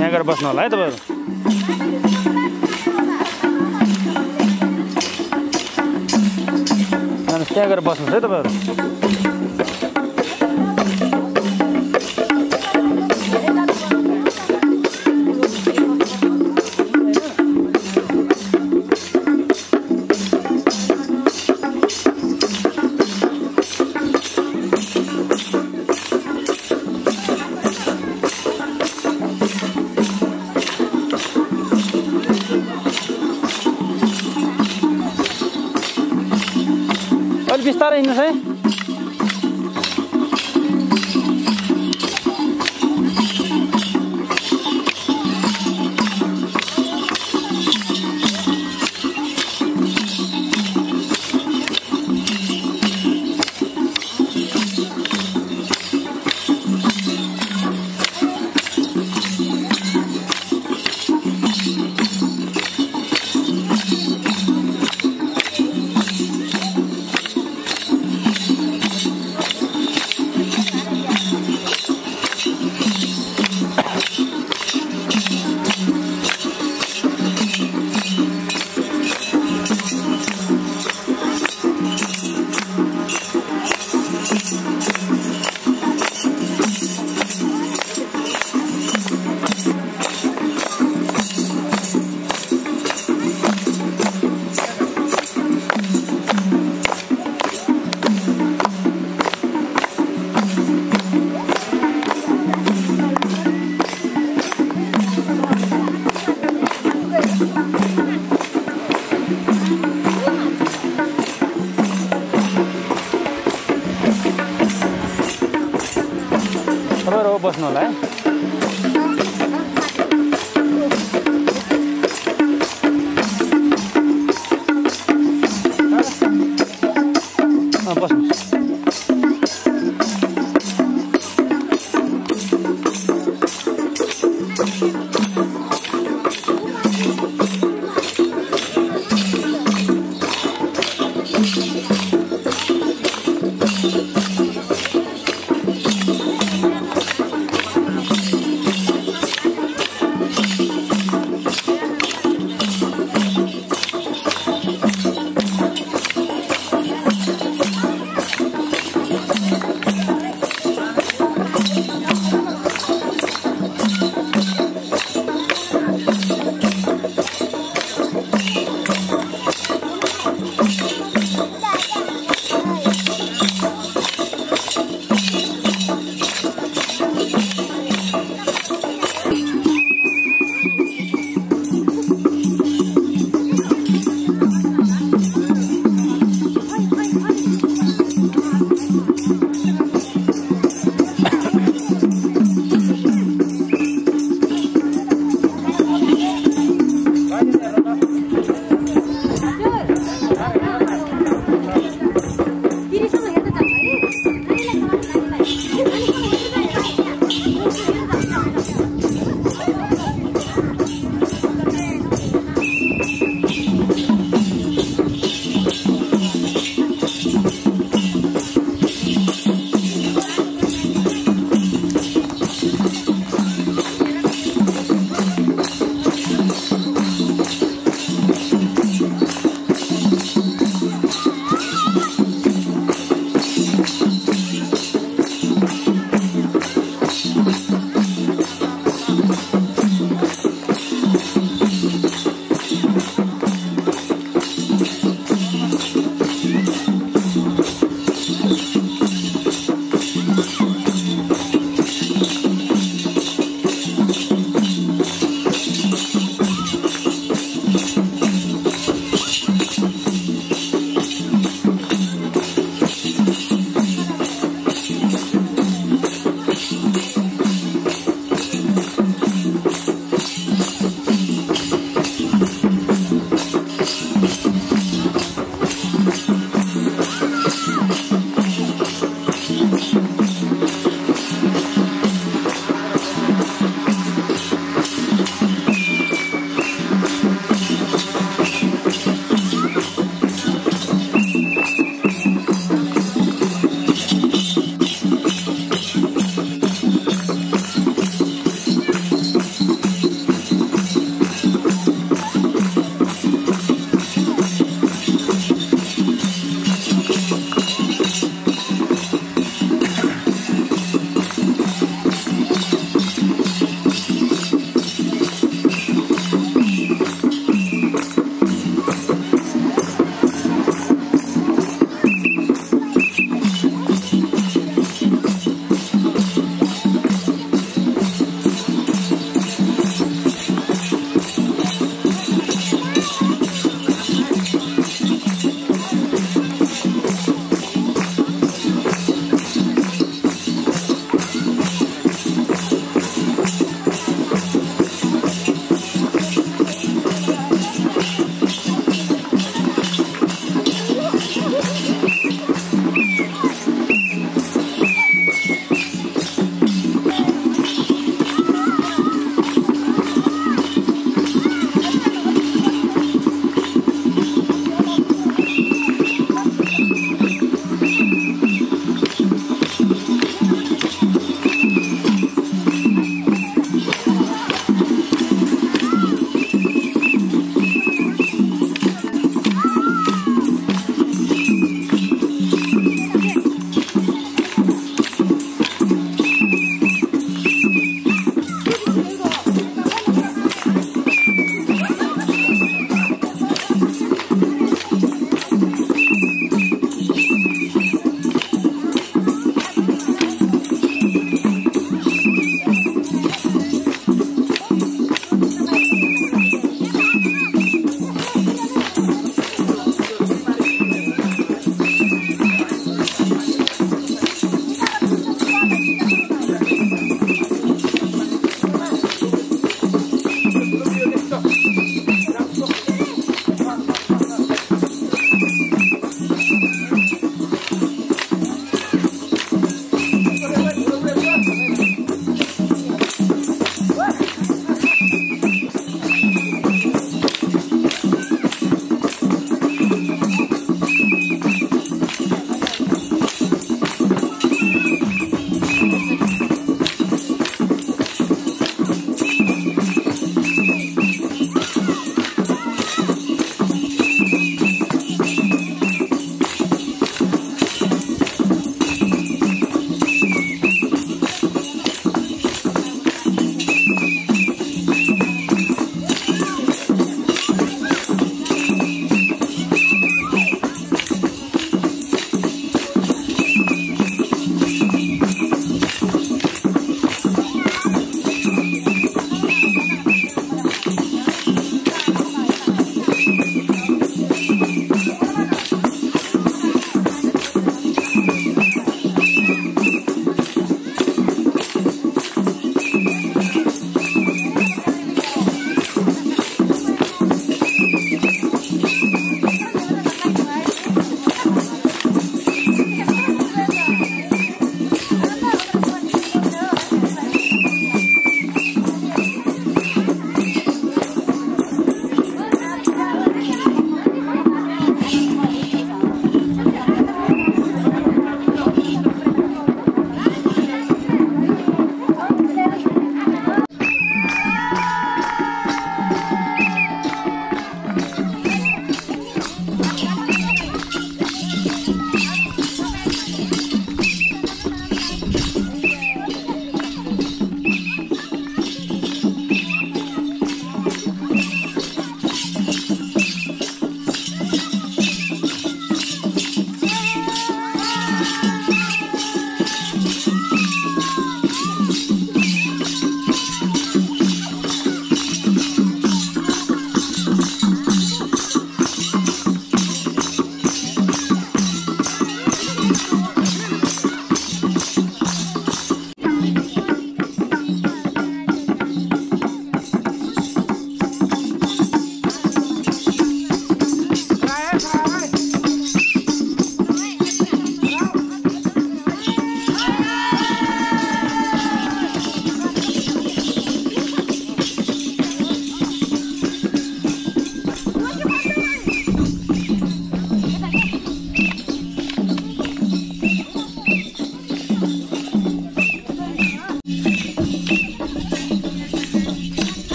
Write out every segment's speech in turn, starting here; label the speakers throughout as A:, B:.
A: यहाँ गएर बस्नु होला है तपाईँहरू? त्यहाँ गएर बस्नुहोस् है तपाईँहरू। der inne, si. बस्नु होला है अँ, बस्नुहोस्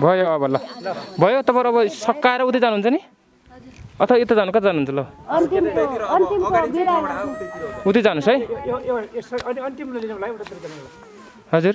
B: भयो अब ल। भयो तपाईँहरू अब सकाएर उतै जानुहुन्छ नि? अथवा यता जानु कता जानुहुन्छ ल? उतै जानुहोस् है। हजुर।